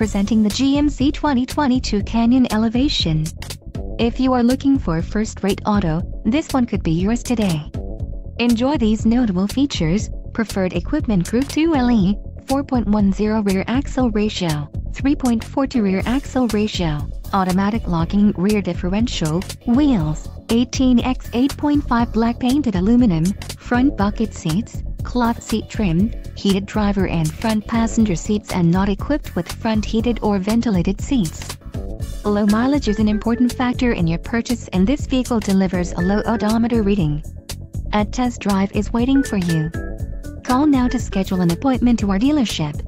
presenting the GMC 2022 Canyon Elevation. If you are looking for a first-rate auto, this one could be yours today. Enjoy these notable features, preferred equipment group 2LE, 4.10 rear axle ratio, 3.42 rear axle ratio, automatic locking rear differential, wheels, 18x 8.5 black painted aluminum, front bucket seats, cloth seat trim, heated driver and front passenger seats and not equipped with front heated or ventilated seats. Low mileage is an important factor in your purchase and this vehicle delivers a low odometer reading. A test drive is waiting for you. Call now to schedule an appointment to our dealership.